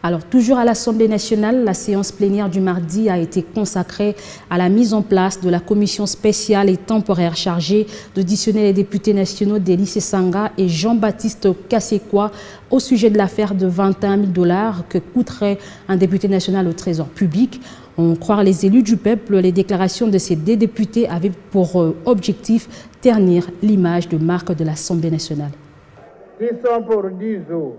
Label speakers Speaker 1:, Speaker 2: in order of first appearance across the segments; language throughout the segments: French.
Speaker 1: Alors, toujours à l'Assemblée nationale, la séance plénière du mardi a été consacrée à la mise en place de la commission spéciale et temporaire chargée d'auditionner les députés nationaux des lycées Sanga et Jean-Baptiste Kassekwa au sujet de l'affaire de 21 000 dollars que coûterait un député national au trésor public. On croire les élus du peuple, les déclarations de ces deux députés avaient pour euh, objectif ternir l'image de marque de l'Assemblée nationale.
Speaker 2: Qui sont pour 10 jours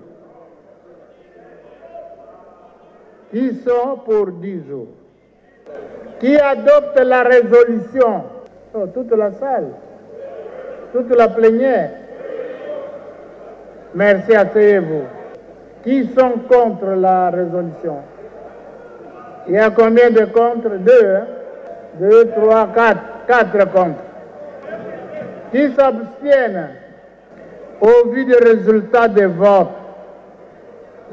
Speaker 2: Qui sont pour 10 jours Qui adopte la résolution? Oh, Toute la salle, toute la plénière. Merci, asseyez-vous. Qui sont contre la résolution? Il y a combien de contre? Deux. Hein? Deux, trois, quatre. Quatre contre. Qui s'abstiennent Au vu des résultats des votes,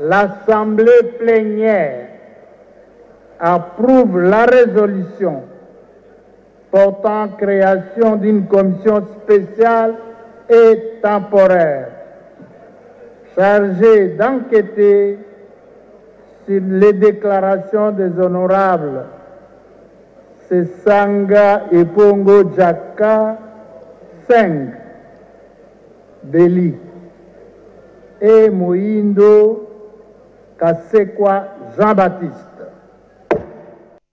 Speaker 2: l'Assemblée plénière approuve la résolution portant création d'une commission spéciale et temporaire chargée d'enquêter sur les déclarations des honorables Sesanga et Pongo Djaka 5 Beli et Moindo Kasekwa Jean-Baptiste